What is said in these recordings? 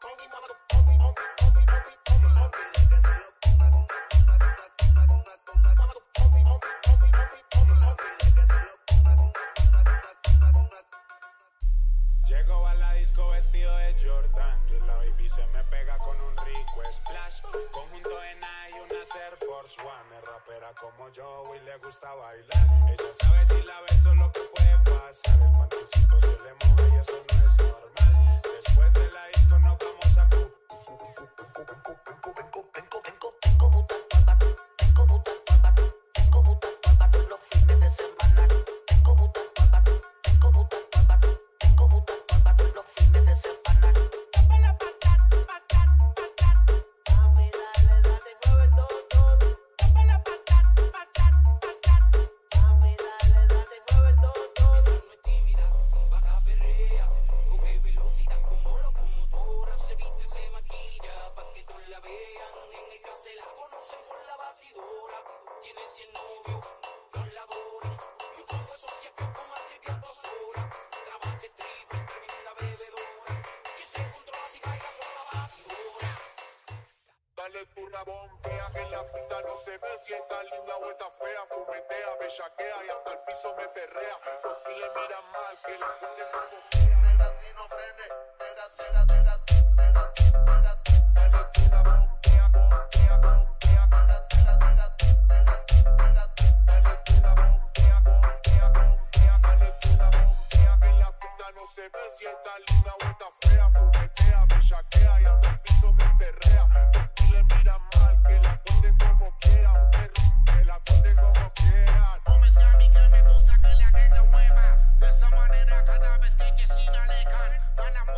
Llego a la disco vestido de Jordan y la baby se me pega con un rico splash. Conjunto en y una Air Force One. Es rapera como yo y le gusta bailar. Ella sabe si la beso lo que puede pasar. El pantisito se le moja y eso no es normal. que en la pista no se ve si está linda o está fea, fumetea, bellaquea y hasta el piso me perrea. Los le miran mal, que la gente y no frene, espérate. está fea, fumetea, bellaquea y hasta el piso me perrea. Tú le miras mal, que la cuenten como quieran, que la cuenten como quieran. No me escami que me gusta que la gente mueva, de esa manera cada vez que que sin alegan, ganamos.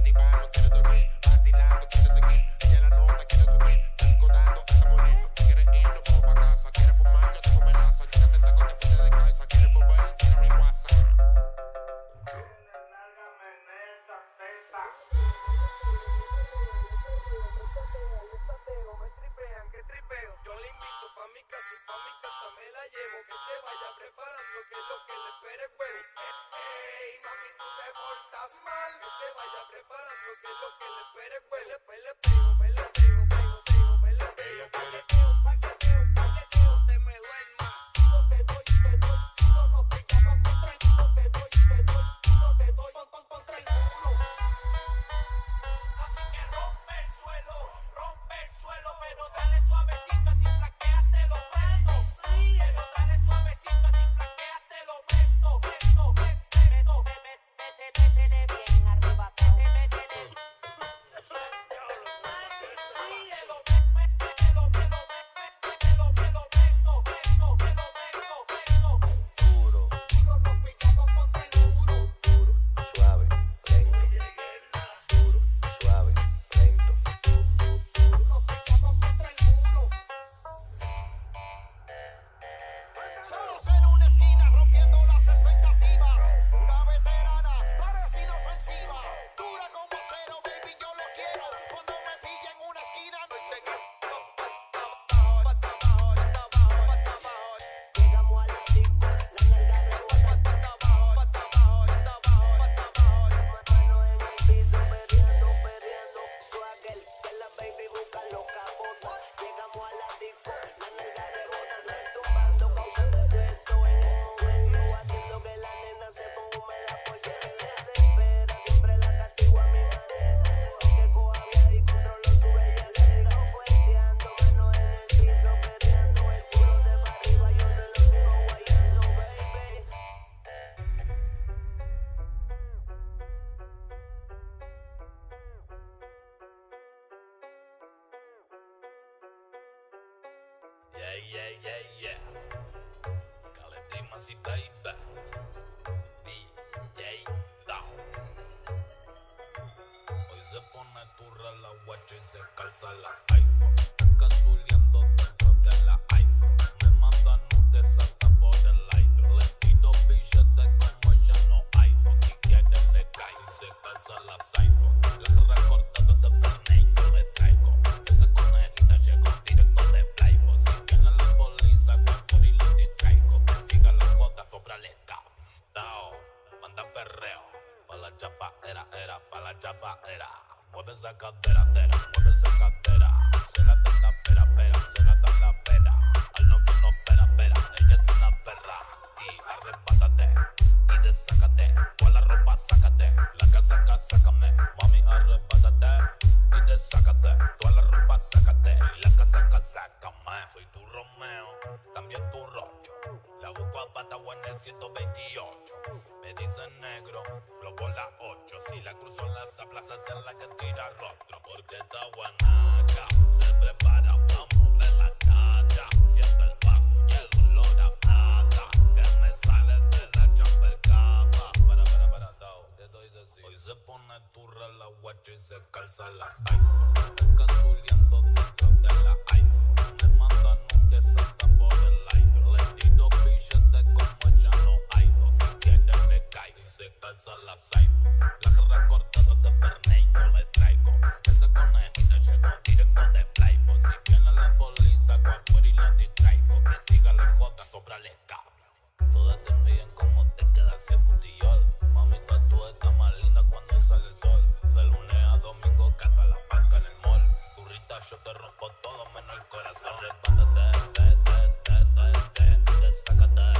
Ella quiere que pa' pa' que yeah, yeah, yeah. Calentí masita y ba. DJ Down. Hoy se pone turra la guacha y se calza las iPhone. Casuleando dentro de la iPhone. Me mandan un desastre por el aire. Le pido billetes como ya no hay. Si quieren le cae se calza las iPhone. Mueve esa cadera, era, mueve esa cadera. Se la da la pera, pera, se la da la pera. Al novio no pera, pera, ella es una perra. Y arrebátate, y desácate. Toda la ropa, sácate. La casaca, sácame. Mami, arrebátate, y desácate. También tu Rocho. La busco a Patagua en el 128. Me dicen negro, flow por la 8. Si la cruzo en las plazas es la que tira rostro. Porque está guanaca. Se prepara para mover la cacha. Siento el bajo y el olor a plata. Que me sale de la chamber capa. Para, para, para, tao. Así. Hoy se pone turra la guacha y se calza las ay. Cazuleando dentro de la ay. Me mandan un desata por el aire. Le tiro billetes como ya no hay. No si quiere me caigo y se calza la cipher. La jarra cortada de Fernet yo te rompo todo menos el corazón. Te, te, te, te, te, te, te, te.